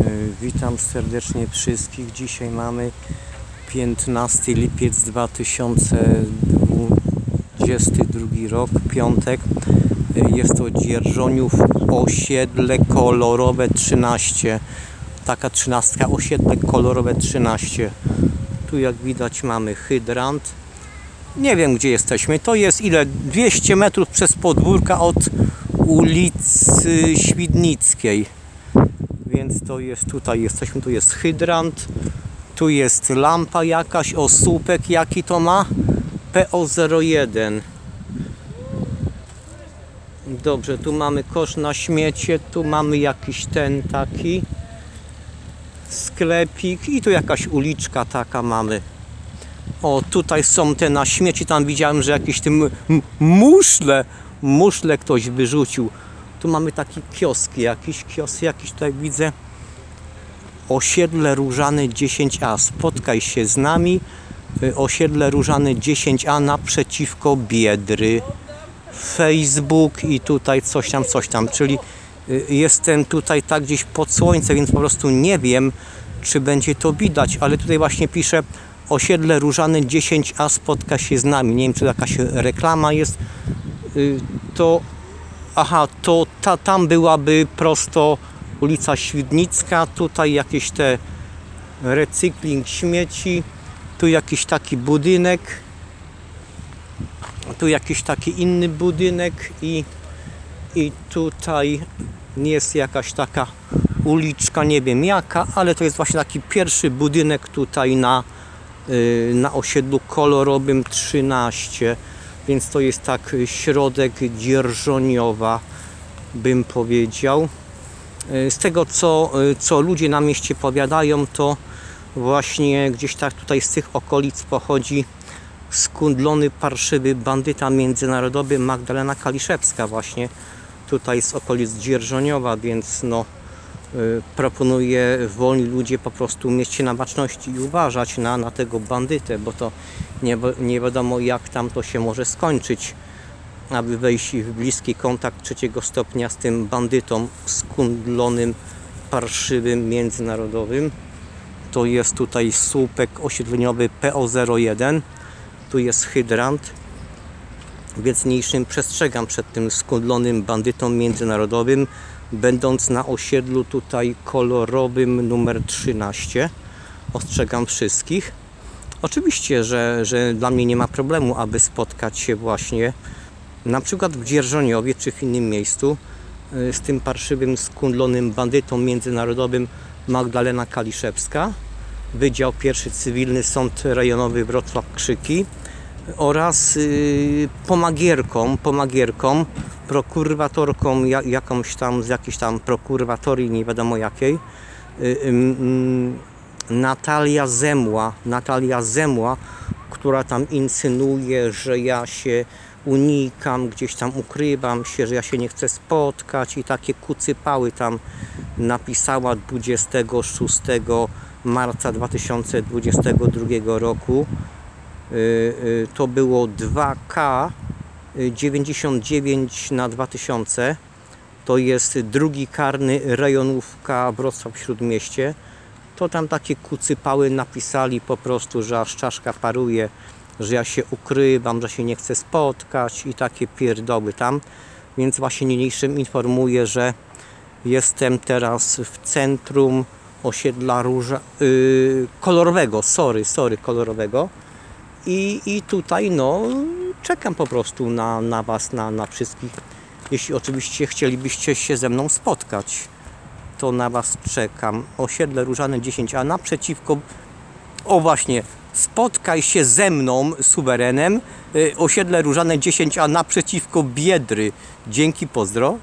Y, Witam serdecznie wszystkich. Dzisiaj mamy 15 lipiec 2022 rok, piątek. Y, Jest to Dzierżoniów osiedle kolorowe 13. Taka trzynastka, osiedle kolorowe 13. Tu jak widać mamy hydrant. Nie wiem gdzie jesteśmy. To jest ile? 200 metrów przez podwórka od ulicy Świdnickiej więc to jest tutaj jesteśmy, tu jest hydrant, tu jest lampa jakaś, o słupek jaki to ma? PO01 Dobrze, tu mamy kosz na śmiecie, tu mamy jakiś ten taki sklepik i tu jakaś uliczka taka mamy. O, tutaj są te na śmieci, tam widziałem, że jakieś tym muszle, muszle ktoś wyrzucił. Tu mamy taki kiosk jakiś, kiosk jakiś tutaj widzę. Osiedle Różany 10A. Spotkaj się z nami. Y, Osiedle Różany 10A naprzeciwko Biedry. Facebook i tutaj coś tam, coś tam. Czyli y, jestem tutaj tak gdzieś pod słońce, więc po prostu nie wiem, czy będzie to widać, ale tutaj właśnie pisze osiedle Różany 10A spotka się z nami. Nie wiem, czy jakaś reklama jest. Y, To Aha, to ta, tam byłaby prosto ulica Świdnicka, tutaj jakieś te recykling śmieci, tu jakiś taki budynek, tu jakiś taki inny budynek i, i tutaj jest jakaś taka uliczka, nie wiem jaka, ale to jest właśnie taki pierwszy budynek tutaj na, y, na osiedlu kolorowym 13 więc to jest tak środek dzierżoniowa bym powiedział. Z tego co, co ludzie na mieście powiadają to właśnie gdzieś tak tutaj z tych okolic pochodzi skundlony parszywy bandyta międzynarodowy Magdalena Kaliszewska właśnie tutaj z okolic Dzierżoniowa więc no proponuję wolni ludzie po prostu mieć się na baczności i uważać na, na tego bandytę, bo to nie, nie wiadomo jak tam to się może skończyć, aby wejść w bliski kontakt trzeciego stopnia z tym bandytą skundlonym, parszywym, międzynarodowym. To jest tutaj słupek osiedleniowy PO01, tu jest hydrant, więc niniejszym przestrzegam przed tym skundlonym bandytą międzynarodowym, będąc na osiedlu tutaj kolorowym numer 13 ostrzegam wszystkich. Oczywiście, że, że dla mnie nie ma problemu aby spotkać się właśnie na przykład w Dzierżoniowie czy w innym miejscu y, z tym parszywym skundlonym bandytą międzynarodowym Magdalena Kaliszewska Wydział Pierwszy Cywilny Sąd Rejonowy Wrocław Krzyki oraz yy, pomagierką, pomagierką prokuratorką jakąś tam z jakiejś tam prokuratorii, nie wiadomo jakiej, Natalia Zemła, Natalia Zemła, która tam insynuje, że ja się unikam, gdzieś tam ukrywam się, że ja się nie chcę spotkać i takie kucypały tam napisała 26 marca 2022 roku. To było 2K 99 na 2000 to jest drugi karny rejonówka Wrocław Śródmieście. To tam takie kucypały napisali po prostu, że aż czaszka paruje że ja się ukrywam, że się nie chcę spotkać i takie pierdoły tam. Więc właśnie niniejszym informuję, że jestem teraz w centrum osiedla róża, yy, kolorowego, sorry, sorry, kolorowego. I, i tutaj no czekam po prostu na, na Was, na, na wszystkich. Jeśli oczywiście chcielibyście się ze mną spotkać, to na Was czekam. Osiedle Różane 10A naprzeciwko, o właśnie, spotkaj się ze mną, suwerenem. Y, osiedle Różane 10A naprzeciwko Biedry. Dzięki, pozdro.